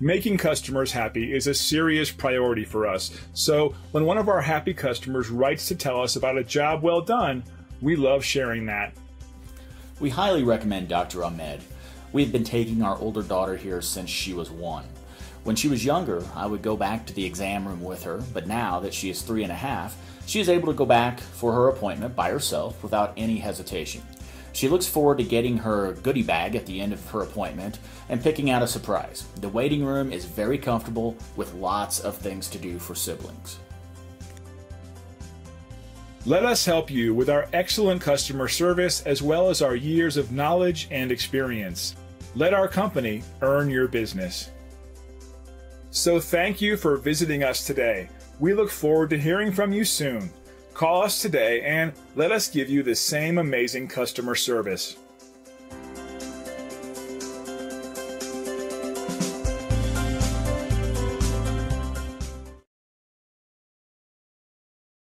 Making customers happy is a serious priority for us, so when one of our happy customers writes to tell us about a job well done, we love sharing that. We highly recommend Dr. Ahmed. We have been taking our older daughter here since she was one. When she was younger, I would go back to the exam room with her, but now that she is three and a half, she is able to go back for her appointment by herself without any hesitation. She looks forward to getting her goodie bag at the end of her appointment and picking out a surprise. The waiting room is very comfortable with lots of things to do for siblings. Let us help you with our excellent customer service as well as our years of knowledge and experience. Let our company earn your business. So thank you for visiting us today. We look forward to hearing from you soon. Call us today and let us give you the same amazing customer service.